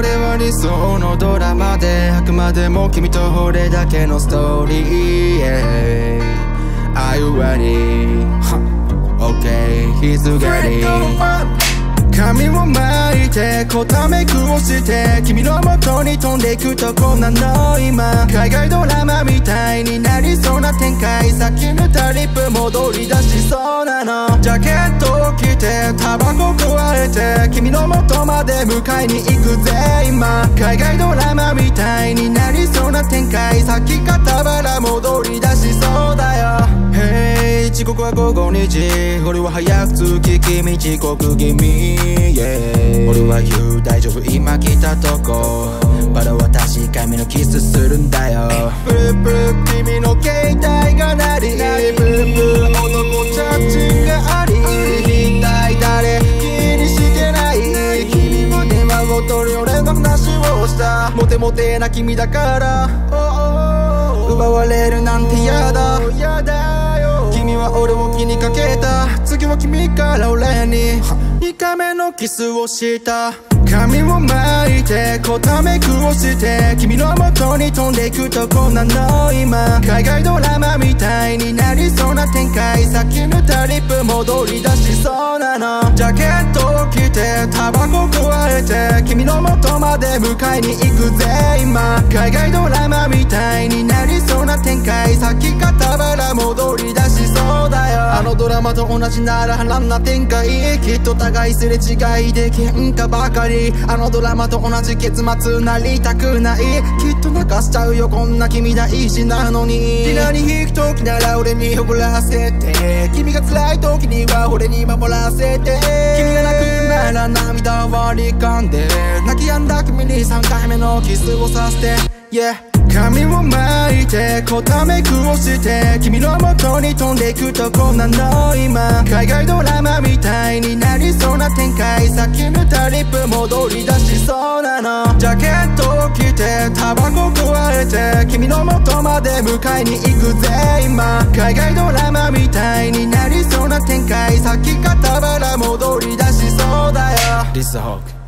は理想のドラマであくまでも君と俺だけのストーリー、Are you ready? Okay, he's ready 髪を巻いてこためくをして君の元に飛んでいくとこなの今。海外ドラマみたいになりそうな展開。さっき塗ったリップ戻り出しそうなタバコ加えて君の元まで迎えに行くぜ。今海外ドラマみたいになりそうな展開。さっき肩腹戻り出しそうだよ。Hey 時刻は午後2時。俺は早く着き君遅刻気味 Yeah 俺は言う大丈夫？今来たとこ。まだ私髪のキスするんだよ。プルプル君の携帯が鳴りモテな君だから。奪われるなんて嫌だ。君は俺を気にかけた。次は君から俺に。2回目のキスをした。髪を巻いてこためくをして。君の元に飛んでいくとこなの今。海外ドラマみたいになりそうな展開。さっき塗ったリップ戻り出しそうなの。ジャケットを着タバコ加えて君の元まで迎えに行くぜ。今海外ドラマみたいになりそうな展開。さっき肩腹戻り出しそうだよ。あのドラマと同じなら波乱な展開。きっと互いすれ違いで喧嘩ばかり。あのドラマと同じ結末なりたくない。きっと泣かしちゃうよ。こんな君大事なのに。ディナーに引く時なら俺に怒らせて。君が辛い時には俺に守らせて。り込んで泣き止んだ君に3回目のキスをさせて Yeah 髪を巻いてこためくをして君の元に飛んでいくとこなの今。海外ドラマみたいになりそうな展開。さっき塗ったリップ戻り出しそうなの。ジャケットを着てタバコ加えて君の元まで迎えに行くぜ今。海外ドラマみたいになりそうな展開。さっき肩腹戻り出しそうだよ。This is a hawk